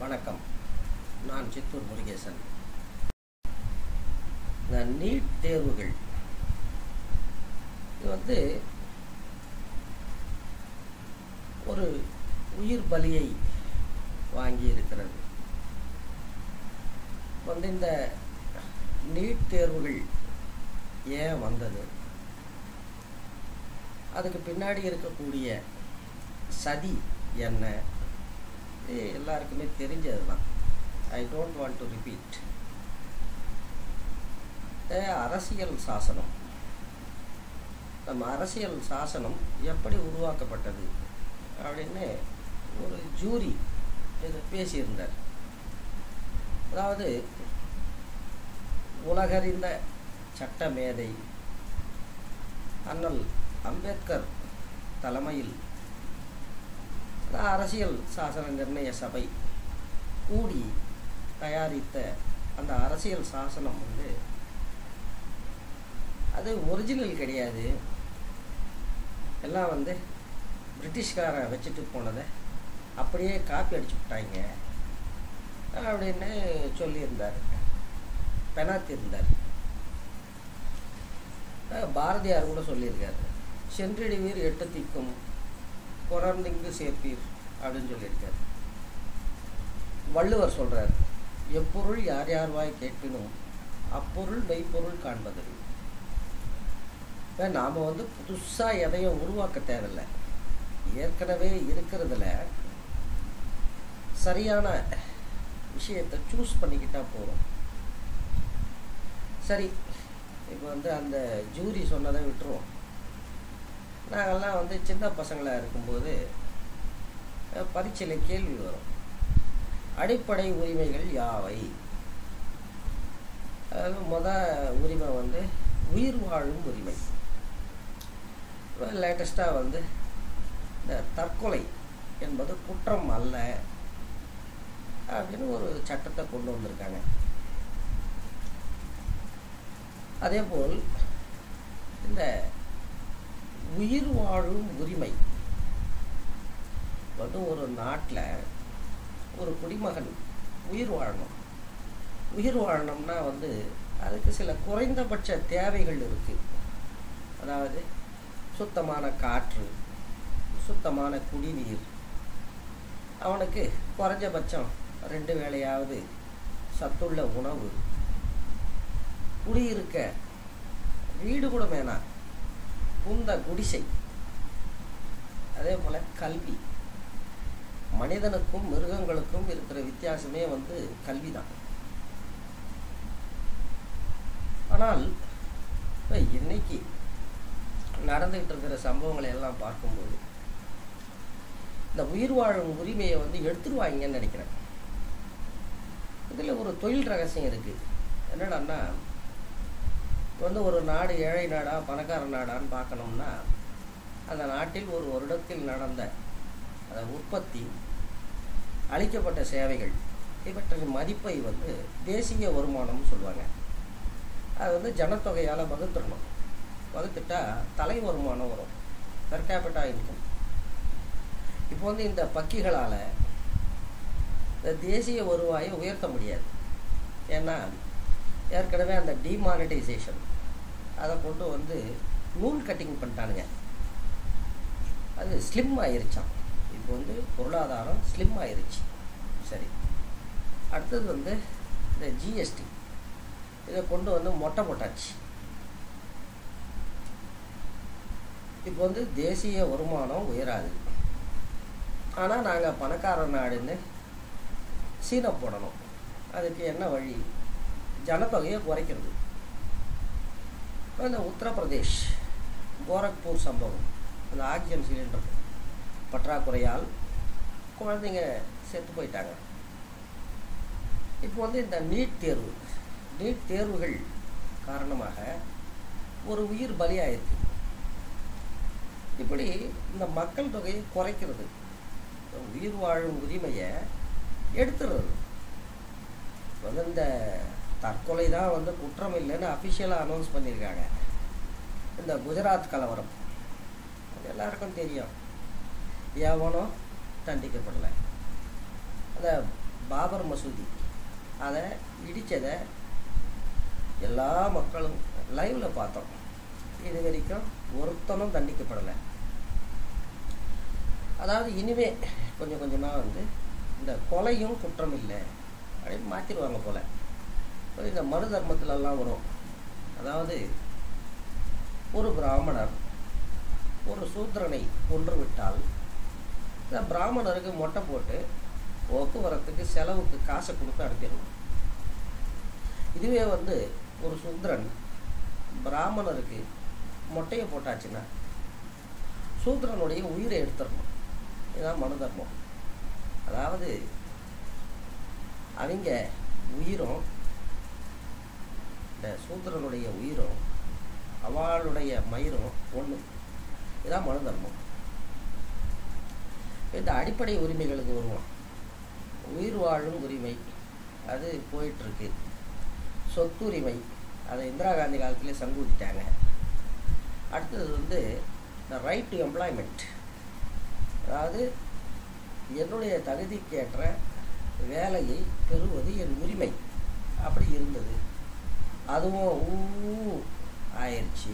வணக்கம். நான் சித்தூர் முருகேசன். இந்த நீட் தேர்வுகள் இது வந்து ஒரு உயிர் பலியை வாங்கி இருக்கிறது வந்து இந்த நீட் தேர்வுகள் ஏன் வந்தது? அதுக்கு பின்னாடி இருக்கக்கூடிய சதி என்ன? வந்து எல்லாருக்குமே தெரிஞ்சது தான் I don't want to repeat அரசியல் சாசனம். நம்ம அரசியல் சாசனம் எப்படி உருவாக்கப்பட்டது அப்படின்னு ஒரு ஜூரி இது பேசியிருந்தார். அதாவது உலகறிந்த சட்ட மேதை அண்ணல் அம்பேத்கர் தலைமையில் அரசியல் சாசன நிர்ணய சபை கூடி தயாரித்த அந்த அரசியல் சாசனம் வந்து அது ஒரிஜினல் கிடையாது. எல்லாம் வந்து பிரிட்டிஷ்கார வச்சுட்டு போனதை அப்படியே காப்பி அடிச்சு விட்டாங்க. அப்படின்னு சொல்லியிருந்தார். பெனாத்திருந்தார் பாரதியார் கூட சொல்லியிருக்காரு. சென்றிடுவீர் எட்டு திக்கும் புறர்ந்திங்கு சேர்ப்பீர் அப்படின்னு சொல்லியிருக்கார். வள்ளுவர் சொல்கிறார் எப்பொருள் யார் யார் வாய் கேட்பினும் அப்பொருள் மெய்ப்பொருள் காண்பது நாம் வந்து புதுசாக எதையும் உருவாக்க தேவையில்லை. ஏற்கனவே இருக்கிறதுல சரியான விஷயத்தை சூஸ் பண்ணிக்கிட்டால் போதும். சரி இப்போ வந்து அந்த ஜூரி சொன்னதை விட்டுருவோம். நாங்கள்லாம் வந்து சின்ன பசங்களாக இருக்கும்போது பரீட்சையில் கேள்வி வரும். அடிப்படை உரிமைகள் யாவை? அதாவது மொதல் உரிமை வந்து உயிர் வாழும் உரிமை. லேட்டஸ்ட்டாக வந்து இந்த தற்கொலை என்பது குற்றம் அல்ல அப்படின்னு ஒரு சட்டத்தை கொண்டு வந்திருக்காங்க. அதே போல் இந்த உயிர் வாழும் உரிமை. வந்து ஒரு நாட்டில் ஒரு குடிமகன் உயிர் வாழணும். உயிர் வாழணும்னா வந்து அதுக்கு சில குறைந்தபட்ச தேவைகள் இருக்குது அதாவது சுத்தமான காற்று சுத்தமான குடிநீர். அவனுக்கு குறைஞ்சபட்சம் ரெண்டு வேளையாவது சத்துள்ள உணவு. குடியிருக்க வீடு கூட வேணாம். புகுந்த குடிசை. அதே போல் கல்வி. மனிதனுக்கும் மிருகங்களுக்கும் இருக்கிற வித்தியாசமே வந்து கல்வி தான் ஆனால் இன்னைக்கு நடந்துகிட்டு இருக்கிற சம்பவங்களை எல்லாம் பார்க்கும்போது இந்த உயிர் வாழும் உரிமையை வந்து எடுத்துருவாங்கன்னு நினைக்கிறேன். இதில் ஒரு தொழில் ரகசியம் இருக்குது என்னடான்னா இப்போ வந்து ஒரு நாடு ஏழை நாடா பணக்கார நாடான்னு பார்க்கணும்னா அந்த நாட்டில் ஒரு வருடத்தில் நடந்த அந்த உற்பத்தி அளிக்கப்பட்ட சேவைகள் இவற்றின் மதிப்பை வந்து தேசிய வருமானம்னு சொல்லுவாங்க. அது வந்து ஜனத்தொகையால் வகுத்துடணும். வகுத்துட்டா தலை வருமானம் வரும். பெர் கேபிட்டா இன்கம் இப்போ வந்து இந்த பக்கிகளால் இந்த தேசிய வருவாயை உயர்த்த முடியாது. ஏன்னா ஏற்கனவே அந்த டிமானிட்டைசேஷன் அதை கொண்டு வந்து நூல் கட்டிங் பண்ணிட்டானுங்க. அது ஸ்லிம் ஆயிருச்சான் இப்போ வந்து பொருளாதாரம் ஸ்லிம் ஆயிருச்சு. சரி. அடுத்தது வந்து இந்த ஜிஎஸ்டி இதை கொண்டு வந்து மொட்டை போட்டாச்சு. இப்போ வந்து தேசிய வருமானம் உயராது. ஆனால் நாங்கள் பணக்கார நாடுன்னு சீனை போடணும். அதுக்கு என்ன வழி? ஜனத்தொகையை குறைக்கிறது. இந்த உத்தரப்பிரதேஷ் கோரக்பூர் சம்பவம் அந்த ஆக்சிஜன் சிலிண்டர் பற்றாக்குறையால் குழந்தைங்க செத்து போயிட்டாங்க. இப்போ வந்து இந்த நீட் தேர்வு நீட் தேர்வுகள் காரணமாக ஒரு உயிர் பலியாயிருக்கு. இப்படி இந்த மக்கள் தொகையை குறைக்கிறது. உயிர் வாழும் உரிமையை எடுத்துடுறது. வந்து இந்த தற்கொலை தான் வந்து குற்றம் இல்லைன்னு அஃபிஷியலாக அனௌன்ஸ் பண்ணியிருக்காங்க இந்த குஜராத் கலவரம். அது எல்லாருக்கும் தெரியும். எவனும் தண்டிக்கப்படலை. அந்த பாபர் மசூதி அதை இடித்ததை எல்லா மக்களும் லைவில் பார்த்தோம். இது வரைக்கும் ஒருத்தனும் தண்டிக்கப்படலை. அதாவது இனிமே கொஞ்சம் கொஞ்சமாக வந்து இந்த கொலையும் குற்றம் இல்லை அப்படின்னு மாற்றிடுவாங்க போல. இந்த மனு தர்மத்திலெல்லாம் வரும். அதாவது ஒரு பிராமணர் ஒரு சூத்திரனை கொன்று விட்டால் இந்த பிராமணருக்கு மொட்டை போட்டு போக்குவரத்துக்கு செலவுக்கு காசை கொடுத்து அனுப்பிடணும். இதுவே வந்து ஒரு சூத்திரன் பிராமணருக்கு மொட்டையை போட்டாச்சுன்னா சூத்திரனுடைய உயிரை எடுத்துடணும். இதுதான் மனு தர்மம். அதாவது அவங்க உயிரும் இந்த சூத்திரனுடைய உயிரும் அவளுடைய மயிரும் ஒன்று இதுதான் மனு தர்மம் இந்த அடிப்படை உரிமைகளுக்கு வருவோம் உயிர் வாழும் உரிமை அது போயிட்டுருக்கு. சொத்துரிமை அதை இந்திரா காந்தி காலத்திலே சங்கூதிட்டாங்க அடுத்தது வந்து இந்த ரைட் டு எம்ப்ளாய்மெண்ட் அதாவது என்னுடைய தகுதிக்கேற்ற வேலையை பெறுவது என் உரிமை. அப்படி இருந்தது. அதுவும் ஊ ஆயிடுச்சு.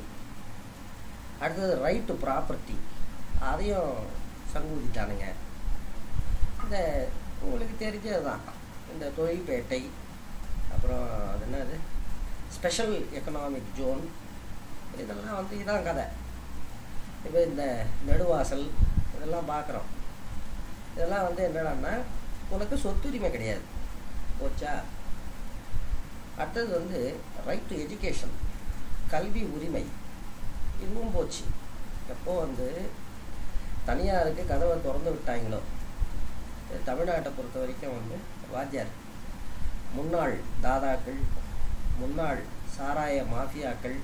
அடுத்தது ரைட்டு ப்ராப்பர்ட்டி அதையும் சங்கூதிட்டானுங்க இந்த உங்களுக்கு தெரிஞ்சது தான் இந்த தொழில்பேட்டை அப்புறம் அது என்னது? ஸ்பெஷல் எக்கனாமிக் ஜோன் இதெல்லாம் வந்து இதான் கதை. இப்போ இந்த நெடுவாசல் இதெல்லாம் பார்க்குறோம் இதெல்லாம் வந்து என்னடான்னா உனக்கு சொத்துரிமை கிடையாது. போச்சா? அடுத்தது வந்து ரைட் டு எஜுகேஷன் கல்வி உரிமை. இதுவும் போச்சு. எப்போ வந்து தனியாருக்கு கதவை திறந்து விட்டாங்களோ? தமிழ்நாட்டை பொறுத்த வரைக்கும் வந்து வாத்தியார். முன்னாள் தாதாக்கள் முன்னாள் சாராய மாஃபியாக்கள்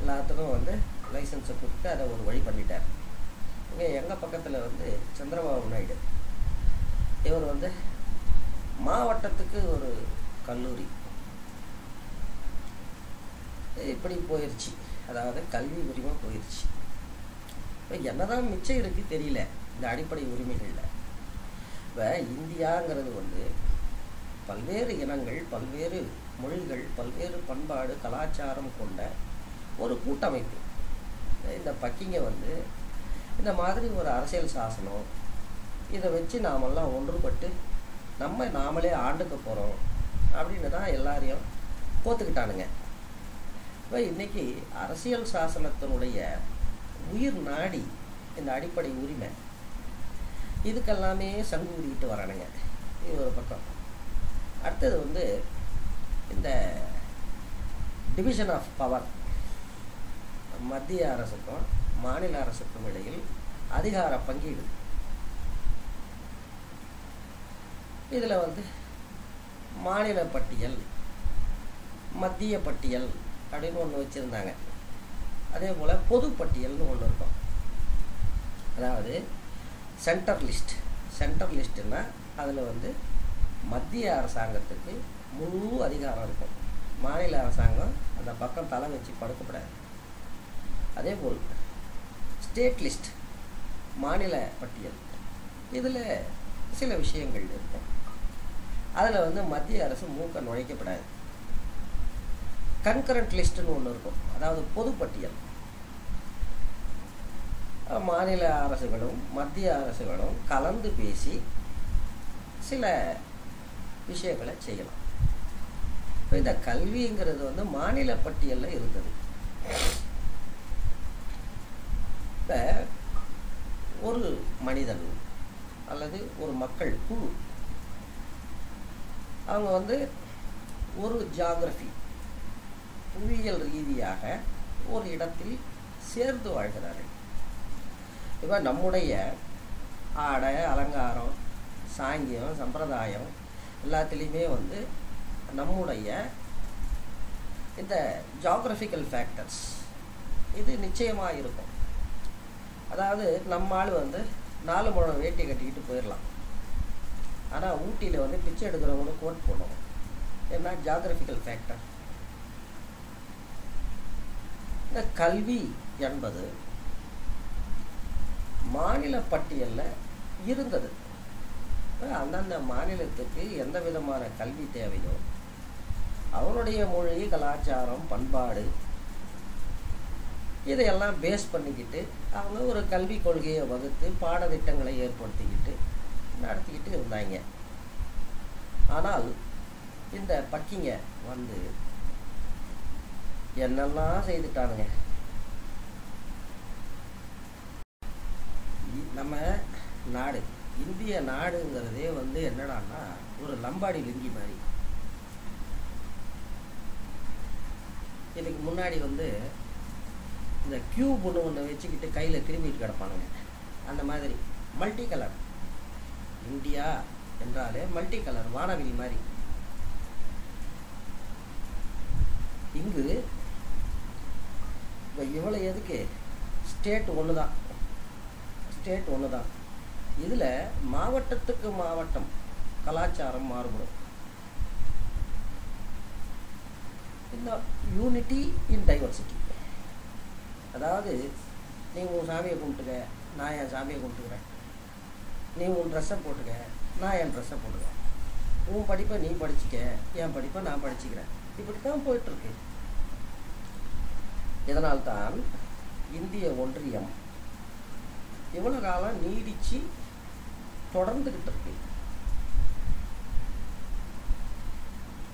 எல்லாத்துக்கும் வந்து லைசன்ஸை கொடுத்து அதை ஒரு வழி பண்ணிட்டார். இங்கே எங்கள் பக்கத்தில் வந்து சந்திரபாபு நாயுடு. இவர் வந்து மாவட்டத்துக்கு ஒரு கல்லூரி. இப்படி போயிடுச்சு அதாவது கல்வி உரிமை போயிடுச்சு இப்போ என்னதான் மிச்சம் இருக்கு தெரியல இந்த அடிப்படை உரிமைகளில். இப்போ இந்தியாங்கிறது வந்து பல்வேறு இனங்கள் பல்வேறு மொழிகள் பல்வேறு பண்பாடு கலாச்சாரம் கொண்ட ஒரு கூட்டமைப்பு. இந்த பக்கிங்க வந்து இந்த மாதிரி ஒரு அரசியல் சாசனம் இதை வச்சு நாமெல்லாம் ஒன்றுபட்டு நம்ம நாமளே ஆண்டுக்க போகிறோம் அப்படின்னு தான் எல்லாரையும் போத்துக்கிட்டானுங்க இப்போ இன்றைக்கி அரசியல் சாசனத்தினுடைய உயிர் நாடி இந்த அடிப்படை உரிமை. இதுக்கெல்லாமே சங்கு ஊதிக்கிட்டு வரானுங்க. இது ஒரு பக்கம். அடுத்தது வந்து இந்த டிவிஷன் ஆஃப் பவர் மத்திய அரசுக்கும் மாநில அரசுக்கும் இடையில் அதிகார பங்கீடு. இதில் வந்து மாநில பட்டியல் மத்திய பட்டியல் அப்படின்னு ஒன்று வச்சுருந்தாங்க. அதே போல் பொதுப்பட்டியல்னு ஒன்று இருக்கும். அதாவது சென்டர் லிஸ்ட் சென்டர் லிஸ்ட்டுன்னா அதில் வந்து மத்திய அரசாங்கத்துக்கு முழு அதிகாரம் இருக்கும். மாநில அரசாங்கம் அந்த பக்கம் தலை வச்சு படுக்கப்படாது அதே போல் ஸ்டேட் லிஸ்ட் மாநில பட்டியல். இதில் சில விஷயங்கள் இருக்கும். அதில் வந்து மத்திய அரசு மூக்க நுழைக்கப்படாது. கன்கரண்ட் லிஸ்ட்டுன்னு ஒன்று இருக்கும். அதாவது பொதுப்பட்டியல் மாநில அரசுகளும் மத்திய அரசுகளும் கலந்து பேசி சில விஷயங்களை செய்யலாம். இப்போ இந்த கல்விங்கிறது வந்து மாநில பட்டியலில் இருந்தது. இப்போ ஒரு மனிதன் அல்லது ஒரு மக்கள் குழு அவங்க வந்து ஒரு ஜியாகிரஃபி புவியியல் ரீதியாக ஒரு இடத்தில் சேர்ந்து வாழ்கிறார்கள். இப்போ நம்முடைய ஆடை அலங்காரம் சாங்கியம் சம்பிரதாயம் எல்லாத்துலேயுமே வந்து நம்முடைய இந்த ஜாகிரபிக்கல் ஃபேக்டர்ஸ் இது நிச்சயமாக இருக்கும். அதாவது நம்ம ஆள் வந்து நாலு முழம் வேட்டி கட்டிக்கிட்டு போயிடலாம் ஆனால் ஊட்டியில் வந்து பிச்சை எடுக்கிறவங்களும் கோட் போடணும். ஏன்னா ஜாகிரபிக்கல் ஃபேக்டர் இந்த கல்வி என்பது மாநில பட்டியலில் இருந்தது. அந்தந்த மாநிலத்துக்கு எந்த விதமான கல்வி தேவையோ அவனுடைய மொழி கலாச்சாரம் பண்பாடு இதையெல்லாம் பேஸ் பண்ணிக்கிட்டு அவங்க ஒரு கல்விக் கொள்கையை வகுத்து பாடத்திட்டங்களை ஏற்படுத்திக்கிட்டு நடத்திக்கிட்டு இருந்தாங்க. ஆனால் இந்த பக்கிங்க வந்து என்னெல்லாம் செய்துட்டானுங்க. இ- நம்ம நாடு இந்திய நாடுங்கிறதே வந்து என்னடான்னா ஒரு லம்பாடி லிங்கி மாதிரி. இதுக்கு முன்னாடி வந்து இந்த கியூப் ஒன்று ஒன்று வச்சுக்கிட்டு கையில் திரும்பிட்டு கிடப்பானுங்க. அந்த மாதிரி மல்டி கலர் இந்தியா என்றாலே மல்டி கலர் வானவில் மாதிரி. இங்கு இப்போ இவ்வளோ எதுக்கு? ஸ்டேட் ஒன்று தான் ஸ்டேட் ஒன்று தான் இதில் மாவட்டத்துக்கு மாவட்டம் கலாச்சாரம் மாறுபடும். இந்த யூனிட்டி இன் டைவர்சிட்டி அதாவது நீ உன் சாமியை கும்பிட்டுக்க நான் என் சாமியை கும்பிட்டுக்கிறேன். நீ உன் ட்ரெஸ்ஸை போட்டுக்க நான் என் ட்ரெஸ்ஸை போட்டுக்கிறேன். உன் படிப்பை நீ படிச்சுக்க என் படிப்பை நான் படிச்சுக்கிறேன். இப்படி தான் போயிட்டுருக்கு இதனால்தான் இந்திய ஒன்றியம் இவ்வளோ காலம் நீடிச்சு தொடர்ந்துக்கிட்டு இருக்கு.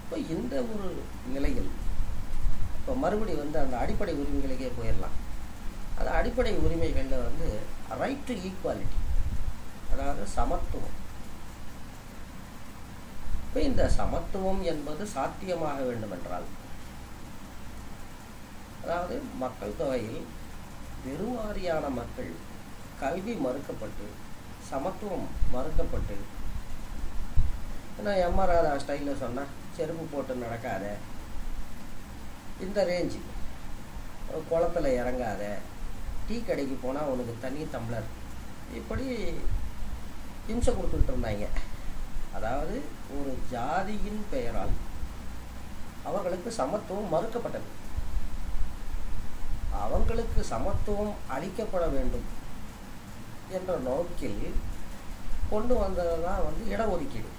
இப்போ இந்த ஒரு நிலையில் இப்போ மறுபடி வந்து அந்த அடிப்படை உரிமைகளுக்கே போயிடலாம். அந்த அடிப்படை உரிமைகளில் வந்து ரைட் டு ஈக்குவாலிட்டி அதாவது சமத்துவம். இப்போ இந்த சமத்துவம் என்பது சாத்தியமாக வேண்டுமென்றால் அதாவது மக்கள் தொகையில் பெருவாரியான மக்கள் கல்வி மறுக்கப்பட்டு சமத்துவம் மறுக்கப்பட்டு நான் எம்ஆர் ராதா ஸ்டைலில் சொன்னேன் செருப்பு போட்டு நடக்காத இந்த ரேஞ்சு குளத்துல இறங்காத டீ கடைக்கு போனால் உனக்கு தனி தம்ளர் இப்படி இம்சை கொடுத்துக்கிட்டு இருந்தாங்க. அதாவது ஒரு ஜாதியின் பெயரால் அவர்களுக்கு சமத்துவம் மறுக்கப்பட்டது. அவங்களுக்கு சமத்துவம் அளிக்கப்பட வேண்டும் என்ற நோக்கில் கொண்டு வந்தது தான் வந்து இடஒதுக்கீடு.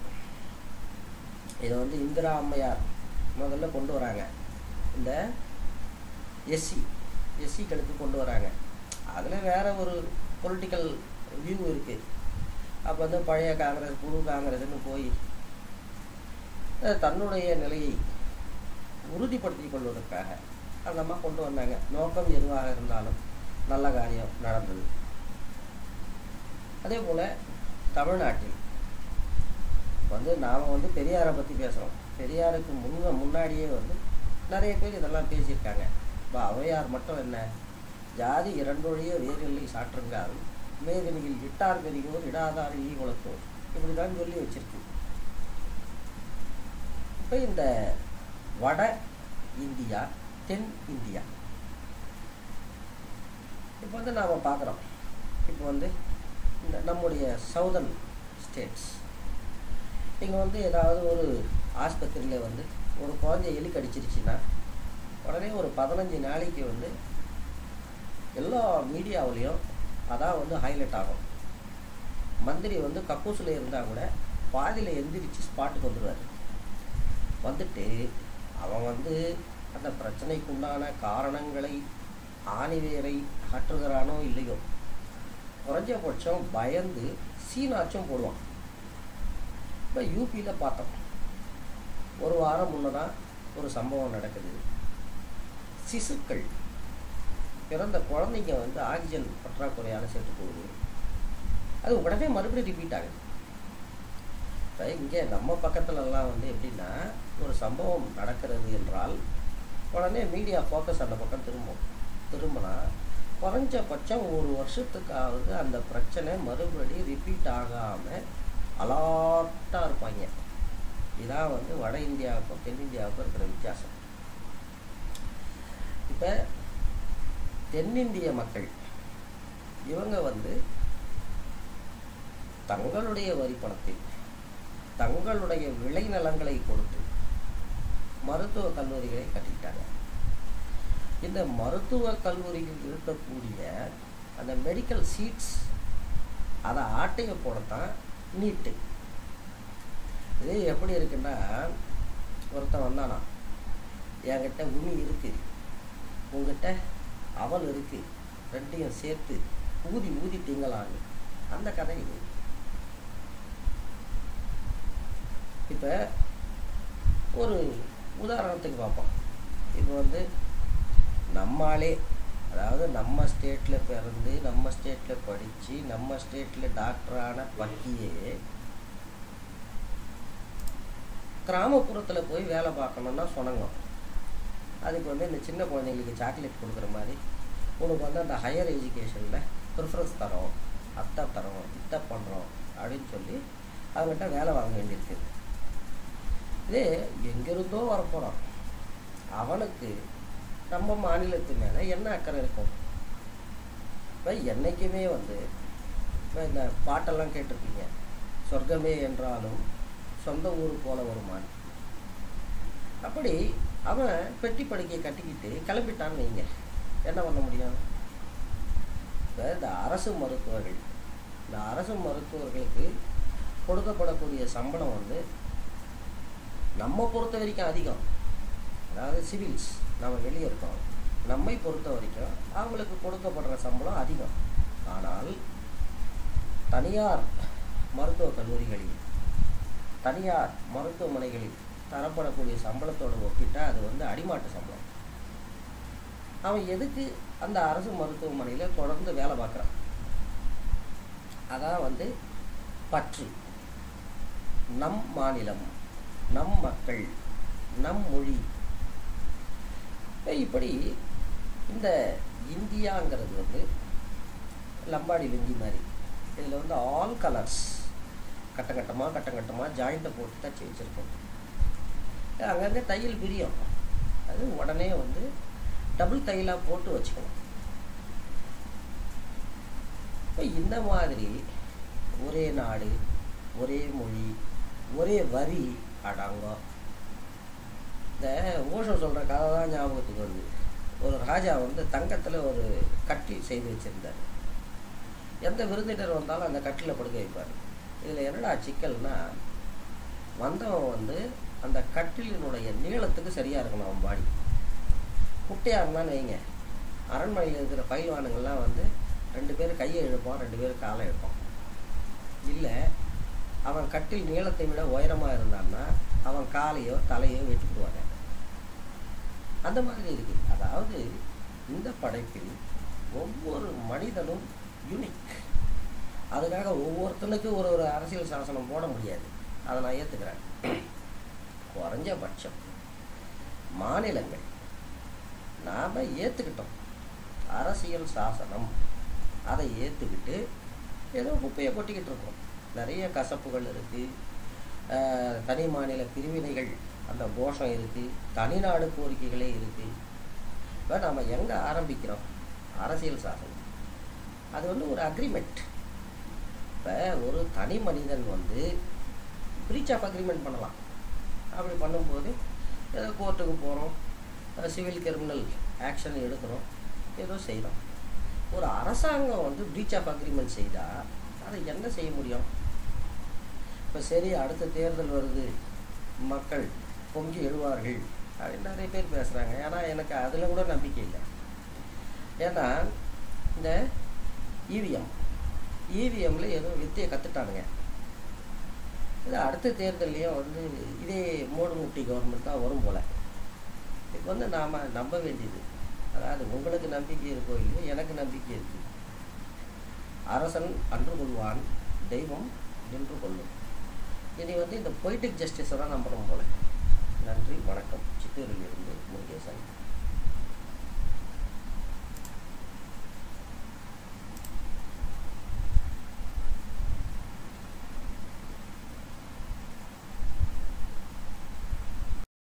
இதை வந்து இந்திரா அம்மையார் முதல்ல கொண்டு வராங்க. இந்த எஸ்சி எஸ்சிகளுக்கு கொண்டு வராங்க. அதில் வேற ஒரு பொலிட்டிக்கல் வியூ இருக்குது அப்போ வந்து பழைய காங்கிரஸ் புது காங்கிரஸ்னு போய் தன்னுடைய நிலையை உறுதிப்படுத்திக் கொள்வதற்காக அந்த அம்மா கொண்டு வந்தாங்க. நோக்கம் எதுவாக இருந்தாலும் நல்ல காரியம் நடந்தது. அதே போல் தமிழ்நாட்டில் வந்து நாம் வந்து பெரியாரை பற்றி பேசுகிறோம் பெரியாருக்கு முன்ன முன்னாடியே வந்து நிறைய பேர் இதெல்லாம் பேசியிருக்காங்க. இப்போ அவையார் மட்டும் என்ன? ஜாதி இரண்டொழிய வேரில்லை சாற்றுங்கால் மேதனியில் இட்டார் பெரியோர் இடாதார் ஈ குலத்தோர் இப்படி தான் சொல்லி வச்சிருக்கு. இப்போ இந்த வட இந்தியா தென் இந்தியா இப்போ வந்து நாம் பார்க்குறோம். இப்போ வந்து இந்த நம்முடைய சவுதர்ன் ஸ்டேட்ஸ் இங்கே வந்து ஏதாவது ஒரு ஆஸ்பத்திரியில் வந்து ஒரு குழந்தை எலி கடிச்சிருச்சுன்னா உடனே ஒரு பதினஞ்சு நாளைக்கு வந்து எல்லா மீடியாவிலையும் அதான் வந்து ஹைலைட் ஆகும். மந்திரி வந்து கக்கூசில் இருந்தால் கூட பாதியில் எந்திரிச்சு ஸ்பாட்டுக்கு வந்துடுவார் வந்துட்டு அவன் வந்து அந்த பிரச்சனைக்கு உண்டான காரணங்களை ஆணிவேரை அகற்றுகிறானோ இல்லையோ? குறைஞ்சபட்சம் பயந்து சீனாச்சும் போடுவான். இப்போ யூபியில் பார்த்தோம். ஒரு வாரம் முன்னதான் ஒரு சம்பவம் நடக்குது. சிசுக்கள். பிறந்த குழந்தைங்க வந்து ஆக்சிஜன் பற்றாக்குறையால் செத்து போகுது. அது உடனே மறுபடியும் ரிப்பீட் ஆகுது இப்போ இங்கே நம்ம பக்கத்துலலாம் வந்து எப்படின்னா ஒரு சம்பவம் நடக்கிறது என்றால் உடனே மீடியா ஃபோக்கஸ் அந்த பக்கம் திரும்பும். திரும்பினா குறைஞ்சபட்சம் ஒரு வருஷத்துக்காவது அந்த பிரச்சனை மறுபடி ரிப்பீட் ஆகாமல் அலார்ட்டாக இருப்பாங்க. இதான் வந்து வட இந்தியாவுக்கும் தென்னிந்தியாவுக்கும் இருக்கிற வித்தியாசம். இப்போ தென்னிந்திய மக்கள் இவங்க வந்து தங்களுடைய வரி பணத்தில் தங்களுடைய விளைநிலங்களை கொடுத்து மருத்துவ கல்லூரிகளை கட்டிக்கிட்டாங்க. இந்த மருத்துவ கல்லூரியில் இருக்கக்கூடிய அந்த மெடிக்கல் சீட்ஸ் அதை ஆட்டைய போடத்தான் நீட்டு. இது எப்படி இருக்குன்னா ஒருத்தன் வந்தானா என்கிட்ட உமி இருக்குது உங்ககிட்ட அவல் இருக்குது ரெண்டையும் சேர்த்து ஊதி ஊதி திங்கலான்னு அந்த கதை இது. இப்போ ஒரு உதாரணத்துக்கு பார்ப்போம். இப்போ வந்து நம்மாலே அதாவது நம்ம ஸ்டேட்டில் பிறந்து நம்ம ஸ்டேட்டில் படித்து நம்ம ஸ்டேட்டில் டாக்டரான பக்கியே கிராமப்புறத்தில் போய் வேலை பார்க்கணுன்னா சொன்னோம் அதுக்கு வந்து இந்த சின்ன குழந்தைங்களுக்கு சாக்லேட் கொடுக்குற மாதிரி உனக்கு வந்து அந்த ஹையர் எஜுகேஷனில் ப்ரிஃபரன்ஸ் தரோம் அத்தை தரோம் இத்தை பண்ணுறோம் அப்படின்னு சொல்லி அவங்ககிட்ட வேலை வாங்க வேண்டியிருக்கு. இது எங்கிருந்தோ வரப்போகிறான் அவனுக்கு நம்ம மாநிலத்து மேலே என்ன அக்கறை இருக்கும்? இப்போ என்றைக்குமே வந்து இப்போ இந்த பாட்டெல்லாம் கேட்டிருப்பீங்க. சொர்க்கமே என்றாலும் சொந்த ஊர் போல வருமான். அப்படி அவன் பெட்டி படுக்கையை கட்டிக்கிட்டு கிளம்பிட்டான்னு வைங்க. என்ன பண்ண முடியும்? இப்போ இந்த அரசு மருத்துவர்கள் இந்த அரசு மருத்துவர்களுக்கு கொடுக்கப்படக்கூடிய சம்பளம் வந்து நம்ம பொறுத்த வரைக்கும் அதிகம். அதாவது சிவில்ஸ் நம்ம வெளியே இருக்கோம். நம்மை பொறுத்த வரைக்கும் அவங்களுக்கு கொடுக்கப்படுற சம்பளம் அதிகம். ஆனால் தனியார் மருத்துவக் கல்லூரிகளில் தனியார் மருத்துவமனைகளில் தரப்படக்கூடிய சம்பளத்தோடு ஒப்பிட்டால் அது வந்து அடிமாட்டு சம்பளம். அவன் எதுக்கு அந்த அரசு மருத்துவமனையில் தொடர்ந்து வேலை பார்க்குறான்? அதான் வந்து பற்று. நம் மாநிலம் நம் மக்கள் நம் மொழி. இப்படி இந்த இந்தியாங்கிறது வந்து லம்பாடி லுங்கி மாதிரி. இதில் வந்து ஆல் கலர்ஸ் கட்ட கட்டமாக கட்ட கட்டமாக ஜாயிண்ட்டை போட்டு தச்சு வச்சுருக்கோம் அங்கங்கே தையல் பிரியும். அது உடனே வந்து டபுள் தையலாக போட்டு வச்சுக்கணும். இப்போ இந்த மாதிரி ஒரே நாடு ஒரே மொழி ஒரே வரி அடங்கம் இந்த ஓஷோ சொல்கிற கதை தான் ஞாபகத்துக்கு வருது. ஒரு ராஜா வந்து தங்கத்தில் ஒரு கட்டில் செய்து வச்சுருந்தார். எந்த விருந்தினர் வந்தாலும் அந்த கட்டில் படுக்க வைப்பார். இதில் என்னடா சிக்கல்னா வந்தவன் வந்து அந்த கட்டிலினுடைய நீளத்துக்கு சரியாக இருக்கணும் அவன் பாடி. குட்டையாக இருந்தான்னு வைங்க. அரண்மனையில் இருக்கிற பயில்வானுங்கள்லாம் வந்து ரெண்டு பேர் கையை இழுப்பான் ரெண்டு பேர் காலை இழுப்பான். இல்லை அவன் கட்டில் நீளத்தை விட உயரமாக இருந்தான்னா அவன் காலையோ தலையோ வெட்டிவிடுவாங்க அந்த மாதிரி இருக்கு. அதாவது இந்த படைப்பில் ஒவ்வொரு மனிதனும் யூனிக் அதுக்காக ஒவ்வொருத்தனுக்கும் ஒரு ஒரு அரசியல் சாசனம் போட முடியாது. அதை நான் ஏற்றுக்கிறேன் குறைஞ்சபட்சம் மாநிலங்கள் நாம் ஏற்றுக்கிட்டோம் அரசியல் சாசனம் அதை ஏற்றுக்கிட்டு ஏதோ குப்பையை கொட்டிக்கிட்டு இருக்கோம். நிறைய கசப்புகள் இருக்குது தனி மாநில பிரிவினைகள் அந்த கோஷம் இருக்குது தனிநாடு கோரிக்கைகளே இருக்குது இப்போ நம்ம எங்கே ஆரம்பிக்கிறோம்? அரசியல் சாசனம். அது வந்து ஒரு அக்ரிமெண்ட் இப்போ ஒரு தனி மனிதன் வந்து பிரீச் ஆஃப் அக்ரிமெண்ட் பண்ணலாம். அப்படி பண்ணும்போது ஏதோ கோர்ட்டுக்கு போகிறோம் சிவில் கிரிமினல் ஆக்ஷன் எடுக்கிறோம். ஏதோ செய்கிறோம் ஒரு அரசாங்கம் வந்து பிரீச் ஆஃப் அக்ரிமெண்ட் செய்தால் அதை என்ன செய்ய முடியும்? இப்போ சரி அடுத்த தேர்தல் வருது. மக்கள் பொங்கி எழுவார்கள். அப்படின்னு நிறைய பேர் பேசுகிறாங்க ஏன்னா எனக்கு அதில் கூட நம்பிக்கை இல்லை. ஏன்னா இந்த இவிஎம் இவிஎம்மில் ஏதோ வித்தையை கற்றுட்டானுங்க இது அடுத்த தேர்தல்லையும் வந்து இதே மூடு முட்டி கவர்மெண்ட் தான் வரும் போல். இப்போ வந்து நாம் நம்ப வேண்டியது. அதாவது உங்களுக்கு நம்பிக்கை இருக்கோ இல்லையோ எனக்கு நம்பிக்கை இருக்குது அரசன் அன்று கொள்வான் தெய்வம் நின்று கொள்ளும். இதை வந்து இந்த பொலிட்டிக் ஜஸ்டிஸை தான் நம்பணும் போல. நன்றி வணக்கம். சித்தூரிலிருந்து முருகேசன்.